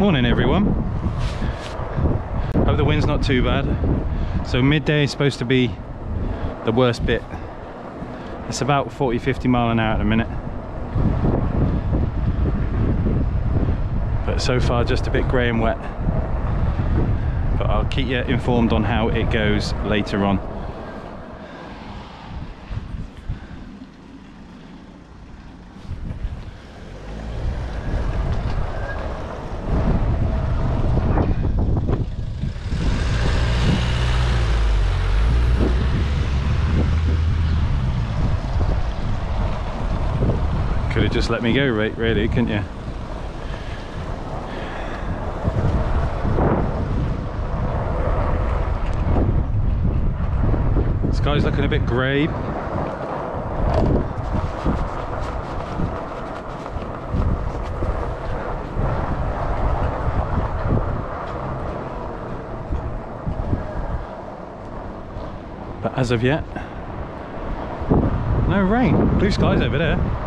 Morning everyone. Hope the wind's not too bad. So midday is supposed to be the worst bit. It's about 40, 50 mile an hour at a minute. But so far just a bit grey and wet. But I'll keep you informed on how it goes later on. Have just let me go, right? Really, couldn't you? Sky's looking a bit grey. But as of yet, no rain. Blue skies over there.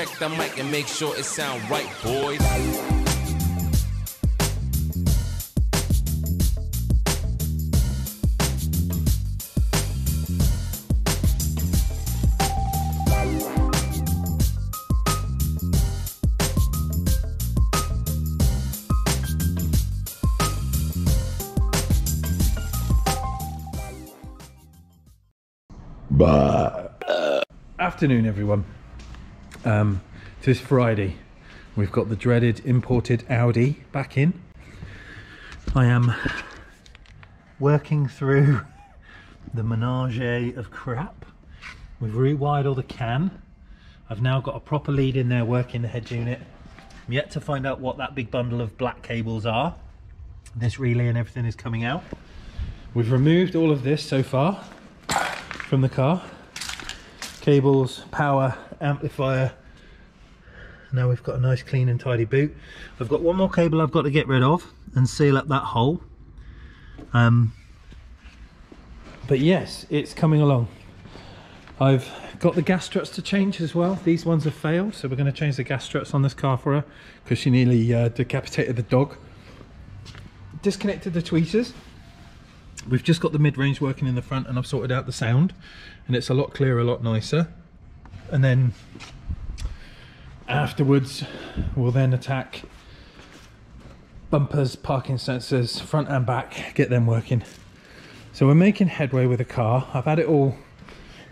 Check the mic and make sure it sound right, boys. Afternoon, everyone. Um, this Friday, we've got the dreaded imported Audi back in. I am working through the menage of crap. We've rewired all the can. I've now got a proper lead in there working the head unit. I'm yet to find out what that big bundle of black cables are. This relay and everything is coming out. We've removed all of this so far from the car. Cables, power, amplifier. Now we've got a nice clean and tidy boot. I've got one more cable I've got to get rid of and seal up that hole. Um, but yes, it's coming along. I've got the gas struts to change as well. These ones have failed, so we're going to change the gas struts on this car for her because she nearly uh, decapitated the dog. Disconnected the tweeters. We've just got the mid-range working in the front and I've sorted out the sound and it's a lot clearer, a lot nicer. And then afterwards we'll then attack bumpers, parking sensors, front and back, get them working. So we're making headway with the car. I've had it all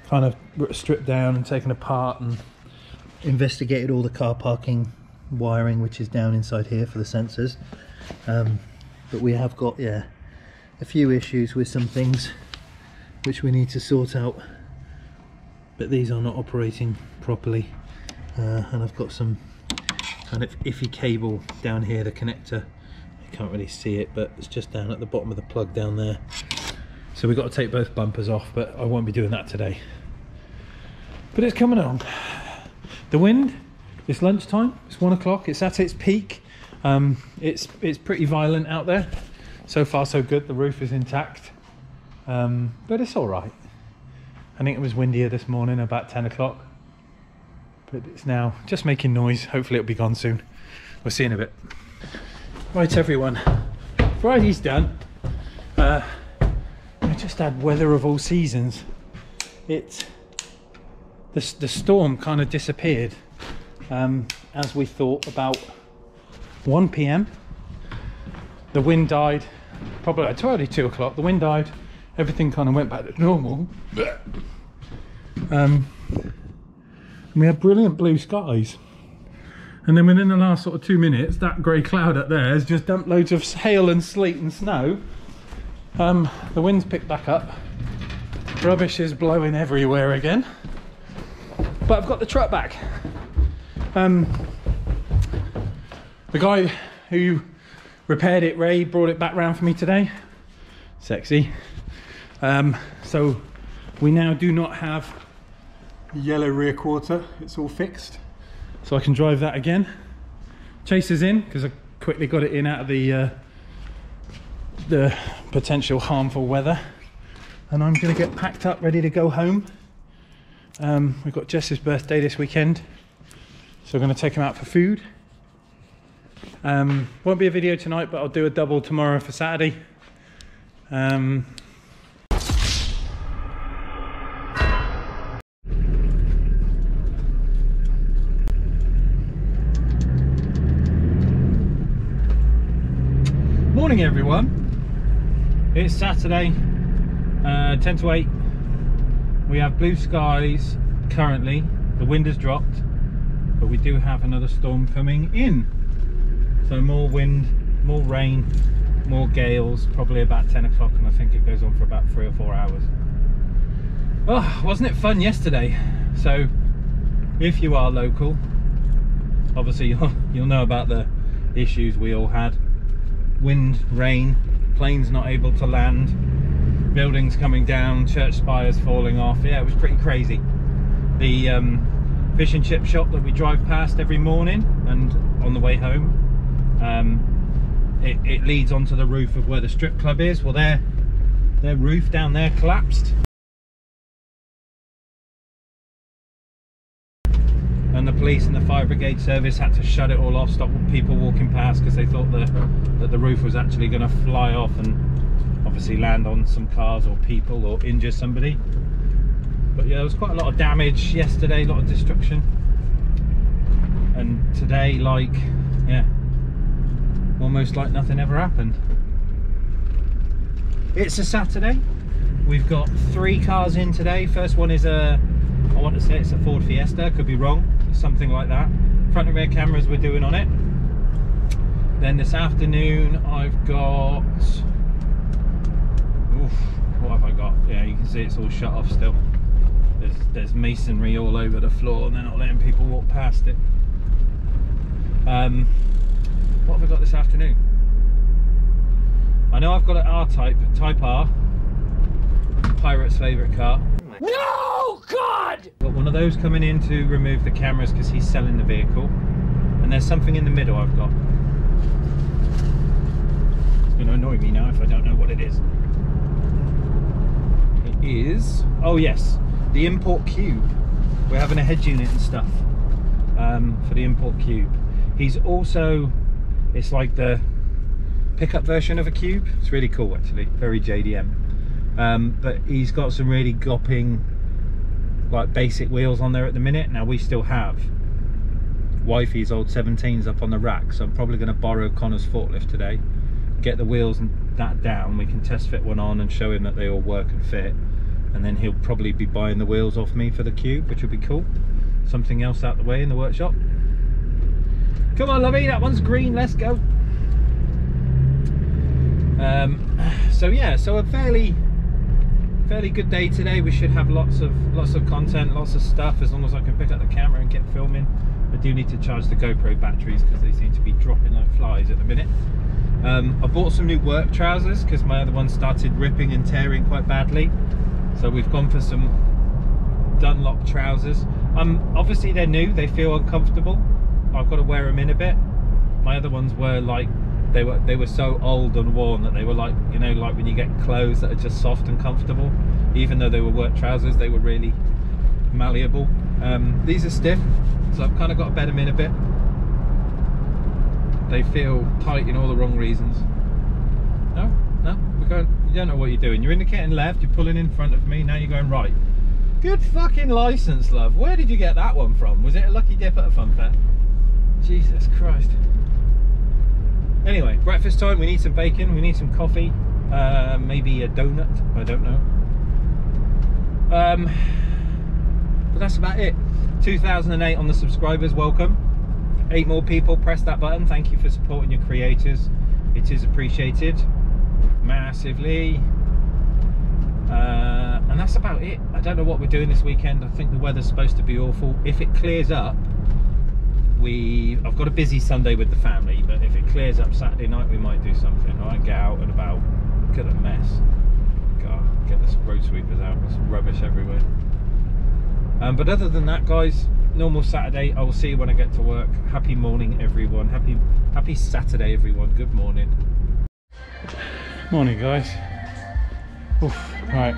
kind of stripped down and taken apart and investigated all the car parking wiring which is down inside here for the sensors. Um, but we have got, yeah, a few issues with some things which we need to sort out. But these are not operating properly uh, and I've got some kind of iffy cable down here the connector. I can't really see it but it's just down at the bottom of the plug down there. So we've got to take both bumpers off but I won't be doing that today. But it's coming on the wind it's lunchtime it's one o'clock it's at its peak. Um, it's it's pretty violent out there so far so good. The roof is intact. Um, but it's all right. I think it was windier this morning about 10 o'clock. But it's now just making noise. Hopefully it'll be gone soon. We'll see in a bit. Right everyone. Friday's done. Uh, I just had weather of all seasons. It the, the storm kind of disappeared um, as we thought about 1 p.m the wind died probably at early two o'clock the wind died everything kind of went back to normal. Um, we had brilliant blue skies. And then within the last sort of two minutes that grey cloud up there has just dumped loads of hail and sleet and snow. Um, the wind's picked back up. Rubbish is blowing everywhere again. But I've got the truck back. Um, the guy who repaired it Ray brought it back round for me today sexy um, so we now do not have yellow rear quarter. It's all fixed. So I can drive that again. Chaser's in because I quickly got it in out of the uh, the potential harmful weather. And I'm going to get packed up, ready to go home. Um, we've got Jess's birthday this weekend. So we're going to take him out for food. Um, won't be a video tonight, but I'll do a double tomorrow for Saturday. Um, morning everyone. It's saturday uh, 10 to 8 we have blue skies currently. The wind has dropped but we do have another storm coming in so more wind more rain more gales probably about 10 o'clock and i think it goes on for about three or four hours oh wasn't it fun yesterday so if you are local obviously you'll, you'll know about the issues we all had wind, rain, planes not able to land, buildings coming down, church spires falling off. Yeah, it was pretty crazy. The um, fish and chip shop that we drive past every morning and on the way home, um, it, it leads onto the roof of where the strip club is. Well, their, their roof down there collapsed. and the police and the fire brigade service had to shut it all off, stop people walking past because they thought the, that the roof was actually going to fly off and obviously land on some cars or people or injure somebody. But yeah, there was quite a lot of damage yesterday, a lot of destruction. And today, like, yeah, almost like nothing ever happened. It's a Saturday. We've got three cars in today. First one is a, I want to say it's a Ford Fiesta, could be wrong something like that. Front and rear cameras we're doing on it. Then this afternoon I've got, oof, what have I got? Yeah, you can see it's all shut off still. There's, there's masonry all over the floor and they're not letting people walk past it. Um, what have I got this afternoon? I know I've got an R-Type, Type R, Pirate's favourite car. No, God! Got one of those coming in to remove the cameras because he's selling the vehicle. And there's something in the middle I've got. It's going to annoy me now if I don't know what it is. It is... Oh yes, the import cube. We're having a head unit and stuff um, for the import cube. He's also... It's like the pickup version of a cube. It's really cool actually, very JDM um, but he's got some really gopping like basic wheels on there at the minute. Now we still have wifey's old 17s up on the rack so I'm probably going to borrow Connor's forklift today get the wheels and that down. We can test fit one on and show him that they all work and fit. And then he'll probably be buying the wheels off me for the cube which will be cool. Something else out the way in the workshop come on lovey that one's green let's go um, so yeah so a fairly fairly good day today. We should have lots of lots of content, lots of stuff as long as I can pick up the camera and get filming. I do need to charge the GoPro batteries because they seem to be dropping like flies at the minute. Um, I bought some new work trousers because my other ones started ripping and tearing quite badly. So we've gone for some Dunlop trousers. Um, obviously they're new, they feel uncomfortable. I've got to wear them in a bit. My other ones were like they were they were so old and worn that they were like you know like when you get clothes that are just soft and comfortable even though they were work trousers they were really malleable. Um, these are stiff so I've kind of got to bed them in a bit. They feel tight in all the wrong reasons. No? No? We're going you don't know what you're doing. You're indicating left you're pulling in front of me now you're going right. Good fucking license love. Where did you get that one from? Was it a lucky dip at a fun fair Jesus Christ Anyway, breakfast time. We need some bacon. We need some coffee. Uh, maybe a donut. I don't know. Um, but that's about it. 2008 on the subscribers. Welcome. Eight more people. Press that button. Thank you for supporting your creators. It is appreciated massively. Uh, and that's about it. I don't know what we're doing this weekend. I think the weather's supposed to be awful. If it clears up, we I've got a busy Sunday with the family, but if it clears up Saturday night, we might do something. I might get out and about. Look at the mess. God. get the road sweepers out. There's rubbish everywhere. Um, but other than that, guys, normal Saturday. I will see you when I get to work. Happy morning, everyone. Happy Happy Saturday, everyone. Good morning. Morning, guys. Oof, right.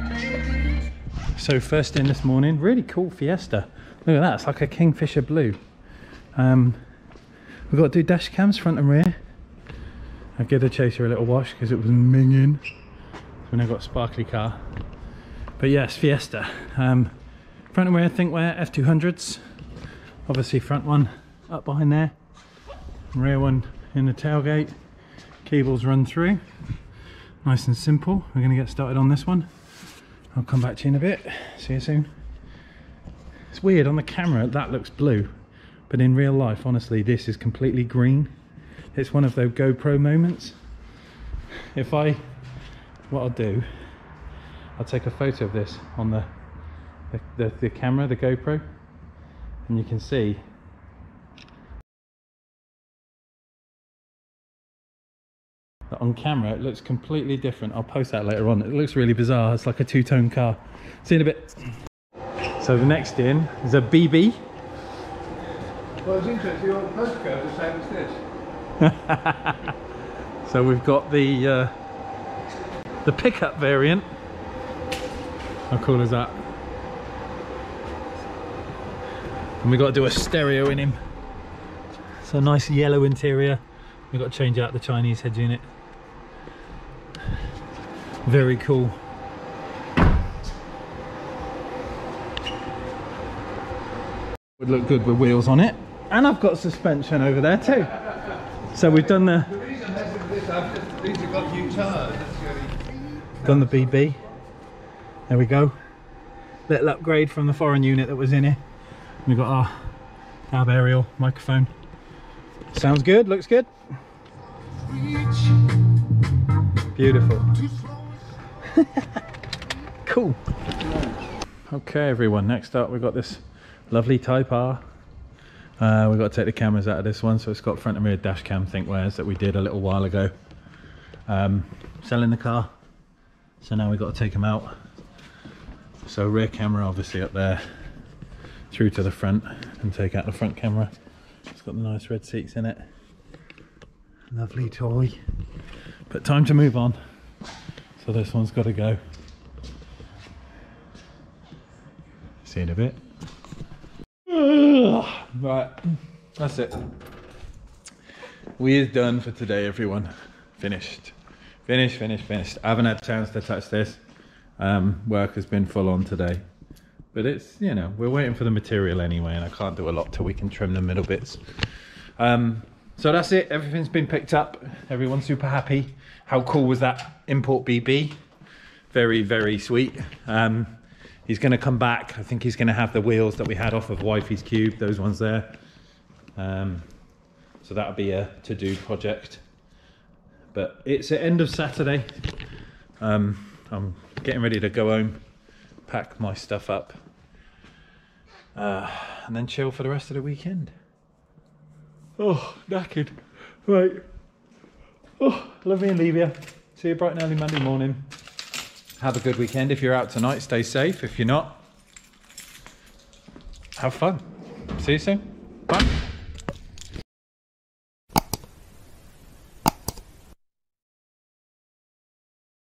So first in this morning, really cool Fiesta. Look at that. It's like a Kingfisher blue. Um, we've got to do dash cams front and rear. I give the chaser a little wash because it was minging when I got a sparkly car. But yes, Fiesta. Um, front and rear think we're F200s. Obviously front one up behind there. Rear one in the tailgate. Cables run through. Nice and simple. We're going to get started on this one. I'll come back to you in a bit. See you soon. It's weird on the camera that looks blue. But in real life, honestly, this is completely green it's one of those GoPro moments. If I, what I'll do, I'll take a photo of this on the, the, the, the camera, the GoPro, and you can see that on camera it looks completely different. I'll post that later on. It looks really bizarre. It's like a two-tone car. See you in a bit. So the next in is a BB. Well, it's interesting, your postcode the same as this. so we've got the uh, the pickup variant. How cool is that? And we got to do a stereo in him. So nice yellow interior. We've got to change out the Chinese head unit. Very cool. Would look good with wheels on it. And I've got suspension over there too. So we've done the. Done the BB. There we go. Little upgrade from the foreign unit that was in here. We've got our DAB aerial microphone. Sounds good, looks good. Beautiful. cool. Okay everyone, next up we've got this lovely Type R uh, we've got to take the cameras out of this one, so it's got front and rear dash cam thinkwares that we did a little while ago. Um, selling the car, so now we've got to take them out. So rear camera obviously up there, through to the front and take out the front camera. It's got the nice red seats in it. Lovely toy. But time to move on. So this one's got to go. See you in a bit. Right, that's it. We is done for today, everyone. Finished. Finished, finished, finished. I haven't had a chance to touch this. Um, work has been full on today. But it's, you know, we're waiting for the material anyway, and I can't do a lot till we can trim the middle bits. Um, so that's it. Everything's been picked up. Everyone's super happy. How cool was that import BB? Very, very sweet. Um, He's going to come back. I think he's going to have the wheels that we had off of Wifey's Cube, those ones there. Um, so that'll be a to-do project. But it's the end of Saturday. Um, I'm getting ready to go home, pack my stuff up, uh, and then chill for the rest of the weekend. Oh, knackered. Right. Oh, love me and leave you. See you bright and early Monday morning. Have a good weekend. If you're out tonight, stay safe. If you're not, have fun. See you soon. Bye.